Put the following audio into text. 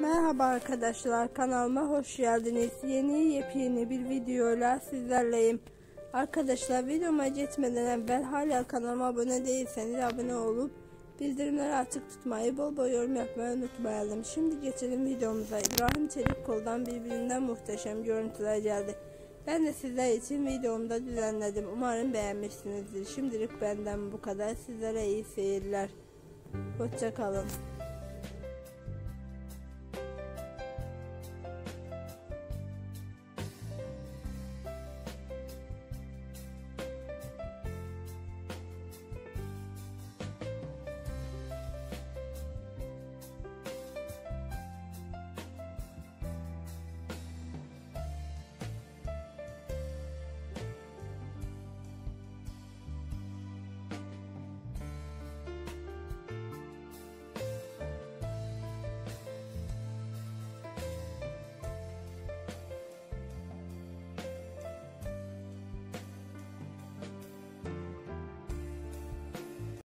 Merhaba arkadaşlar kanalıma hoş geldiniz. Yeni yepyeni bir videoyla sizlerleyim. Arkadaşlar videoma geçmeden evvel hala kanalıma abone değilseniz abone olup bildirimleri açık tutmayı bol bol yorum yapmayı unutmayalım. Şimdi geçelim videomuza. İbrahim Çelikkol'dan birbirinden muhteşem görüntüler geldi. Ben de sizler için videomda düzenledim. Umarım beğenmişsinizdir. Şimdilik benden bu kadar. Sizlere iyi seyirler. Hoşçakalın.